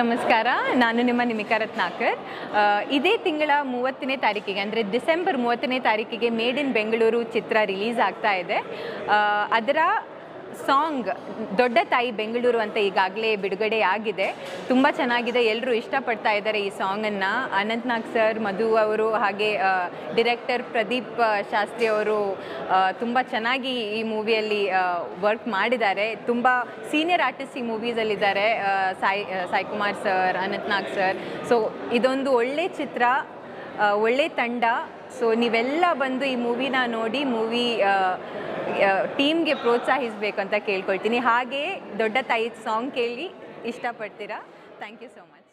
ನಮಸ್ಕಾರ. ನಾನು ನಿಮ್ಮ ನಿಮಿಕಾ ರತ್ನಾಕರ್. ಇದೇ ತಿಂಗಳ ಮೂವತ್ತನೇ ತಾರೀಕಿಗೆ, ಅಂದರೆ ಡಿಸೆಂಬರ್ ಮೂವತ್ತನೇ ತಾರೀಕಿಗೆ ಮೇಡ್ ಇನ್ ಬೆಂಗಳೂರು ಚಿತ್ರ ರಿಲೀಸ್ ಆಗ್ತಾ ಇದೆ. ಅದರ ಸಾಂಗ್ ದೊಡ್ಡ ತಾಯಿ ಬೆಂಗಳೂರು ಅಂತ ಈಗಾಗಲೇ ಬಿಡುಗಡೆ ಆಗಿದೆ. ತುಂಬ ಚೆನ್ನಾಗಿದೆ. ಎಲ್ಲರೂ ಇಷ್ಟಪಡ್ತಾ ಇದ್ದಾರೆ ಈ ಸಾಂಗನ್ನು. ಅನಂತ್ನಾಗ್ ಸರ್, ಮಧು ಅವರು ಹಾಗೆ ಡಿರೆಕ್ಟರ್ ಪ್ರದೀಪ್ ಶಾಸ್ತ್ರಿ ಅವರು ತುಂಬ ಚೆನ್ನಾಗಿ ಈ ಮೂವಿಯಲ್ಲಿ ವರ್ಕ್ ಮಾಡಿದ್ದಾರೆ. ತುಂಬ ಸೀನಿಯರ್ ಆರ್ಟಿಸ್ಟ್ ಈ ಮೂವೀಸಲ್ಲಿದ್ದಾರೆ Sai Saikumar Sai Kumar sir, Anantnag sir. So, ಇದೊಂದು ಒಳ್ಳೆ ಚಿತ್ರ ಒಳ್ಳೆ ತಂಡ. ಸೊ ನೀವೆಲ್ಲ ಬಂದು ಈ ಮೂವಿನ ನೋಡಿ ಮೂವಿ ಟೀಮ್ಗೆ ಪ್ರೋತ್ಸಾಹಿಸಬೇಕು ಅಂತ ಕೇಳ್ಕೊಳ್ತೀನಿ. ಹಾಗೆ ದೊಡ್ಡ ತಾಯಿ ಸಾಂಗ್ ಕೇಳಿ ಇಷ್ಟಪಡ್ತೀರಾ? Thank you so much